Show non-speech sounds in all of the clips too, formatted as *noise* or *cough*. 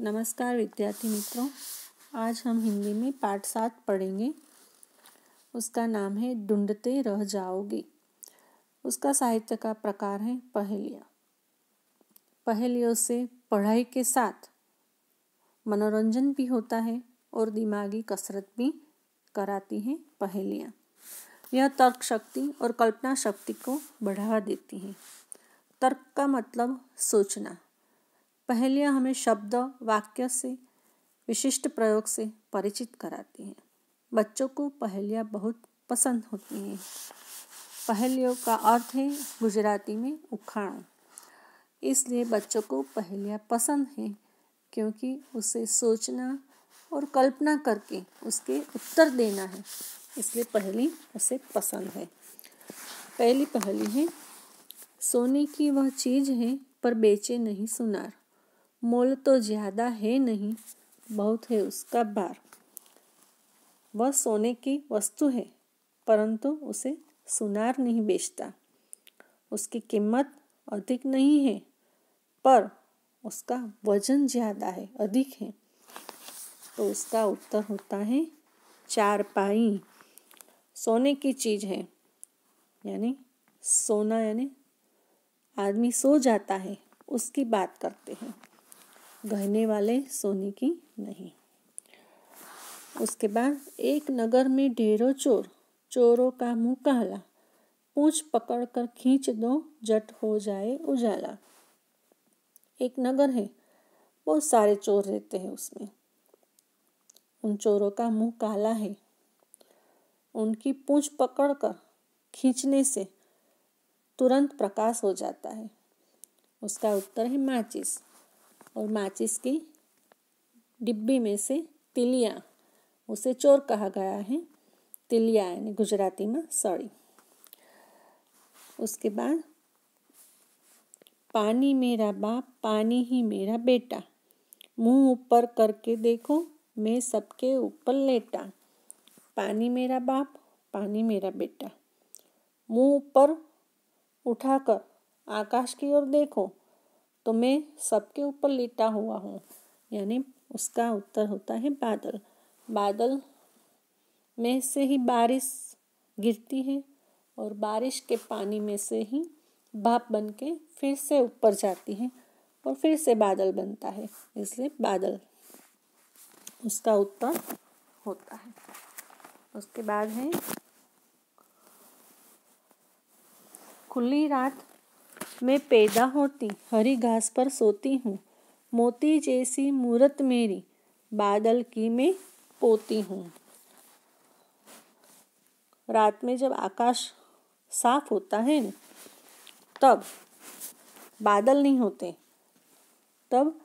नमस्कार विद्यार्थी मित्रों, आज हम हिंदी में पाठ सात पढ़ेंगे। उसका नाम है ढूंढते रह जाओगे। उसका साहित्य का प्रकार है पहेलियाँ। पहेलियों से पढ़ाई के साथ मनोरंजन भी होता है और दिमागी कसरत भी कराती हैं पहेलियाँ। यह तर्क शक्ति और कल्पना शक्ति को बढ़ावा देती हैं। तर्क का मतलब सोचना। पहेलियाँ हमें शब्द, वाक्य से, विशिष्ट प्रयोग से परिचित कराती हैं। बच्चों को पहेलियाँ बहुत पसंद होती हैं। पहेलियों का अर्थ है गुजराती में उखाड़ इसलिए बच्चों को पहेलियाँ पसंद हैं क्योंकि उसे सोचना और कल्पना करके उसके उत्तर देना है। इसलिए पहली उसे पसंद है। पहली पहली है, सोने की वह चीज़ है पर बेचे नहीं सुनार। मोल तो ज़्यादा है नहीं, बहुत है उसका बार। वह सोने की वस्तु है, परंतु उसे सुनार नहीं बेचता। उसकी कीमत अधिक नहीं है, पर उसका वज़न ज़्यादा है, अधिक है। तो उसका उत्तर होता है चार पाई सोने की चीज़ है, यानी सोना, यानी आदमी सो जाता है, उसकी बात करते हैं। गहने वाले सोने की नहीं। उसके बाद एक नगर में ढेरों चोर, चोरों का मुँह कहला। पूछ पकड़ कर खींच दो, जट हो जाए उजाला। एक नगर है, बहुत सारे चोर रहते हैं उसमें। उन चोरों का मुँह काला है। उनकी पूछ पकड़ कर खींचने से तुरंत प्रकाश हो जाता है। उसका उत्तर है माचिस। और माचिस की डिब्बी में से तिलिया, उसे चोर कहा गया है। तिलिया यानी गुजराती में सड़ी उसके बाद, पानी मेरा बाप, पानी ही मेरा बेटा। मुँह ऊपर करके देखो, मैं सबके ऊपर लेटा। पानी मेरा बाप, पानी मेरा बेटा। मुँह ऊपर उठाकर आकाश की ओर देखो तो मैं सबके ऊपर लेटा हुआ हूँ। यानी उसका उत्तर होता है बादल। बादल में से ही बारिश गिरती है और बारिश के पानी में से ही भाप बन के फिर से ऊपर जाती है और फिर से बादल बनता है। इसलिए बादल उसका उत्तर होता है। उसके बाद है, खुली रात मैं पैदा होती, हरी घास पर सोती हूँ। मोती जैसी मूरत मेरी, बादल की मैं पोती हूँ। रात में जब आकाश साफ़ होता है न, तब बादल नहीं होते। तब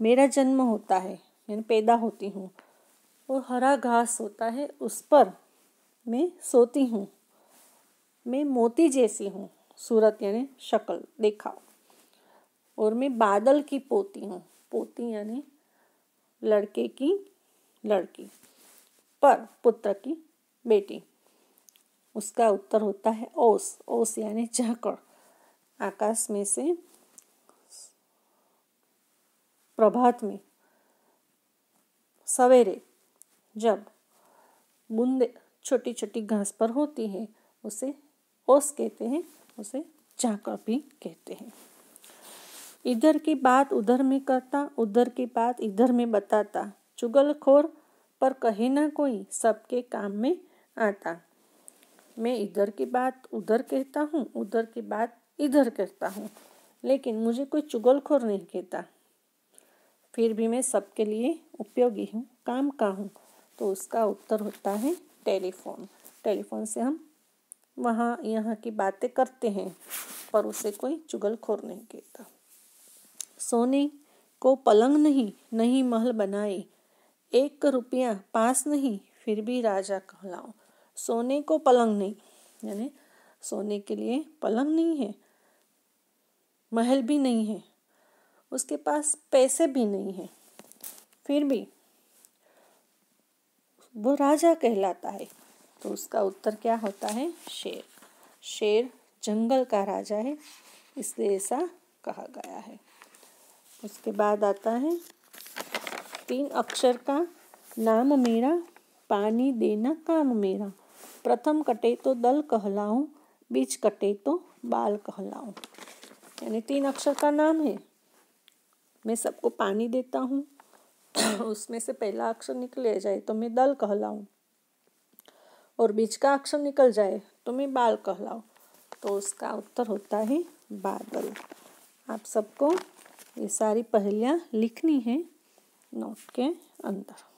मेरा जन्म होता है, यानी पैदा होती हूँ। और हरा घास होता है, उस पर मैं सोती हूँ। मैं मोती जैसी हूँ। सूरत यानी शक्ल, देखा। और मैं बादल की पोती हूँ। पोती यानी लड़के की लड़की, पर पुत्र की बेटी। उसका उत्तर होता है ओस। ओस यानी झाकड़ आकाश में से प्रभात में सवेरे जब बूंदे छोटी छोटी घास पर होती है, उसे ओस कहते हैं। उसे झाकड़ भी कहते हैं। इधर की बात उधर में करता, उधर की बात इधर में बताता। चुगलखोर पर कहे ना कोई, सबके काम में आता। मैं इधर की बात उधर कहता हूँ, उधर की बात इधर कहता हूँ, लेकिन मुझे कोई चुगलखोर नहीं कहता। फिर भी मैं सबके लिए उपयोगी हूँ, काम का हूँ तो उसका उत्तर होता है टेलीफोन। टेलीफोन से हम वहाँ यहाँ की बातें करते हैं, पर उसे कोई चुगलखोर नहीं कहता। सोने को पलंग नहीं नहीं महल बनाए। एक रुपया पास नहीं, फिर भी राजा कहलाओ। सोने को पलंग नहीं, यानी सोने के लिए पलंग नहीं है, महल भी नहीं है, उसके पास पैसे भी नहीं है। फिर भी वो राजा कहलाता है। तो उसका उत्तर क्या होता है? शेर। शेर जंगल का राजा है, इसलिए ऐसा कहा गया है। उसके बाद आता है, तीन अक्षर का, नाम मेरा, पानी देना काम मेरा। प्रथम कटे तो दल कहलाऊं, बीच कटे तो बाल कहलाऊं। यानी तीन अक्षर का नाम है। मैं सबको पानी देता हूँ, *clears throat* उसमें से पहला अक्षर निकले जाए तो मैं दल कहलाऊं। और बीच का अक्षर निकल जाए तो मैं बाल कहलाओ तो उसका उत्तर होता है बादल। आप सबको ये सारी पहेलियाँ लिखनी है नोट के अंदर।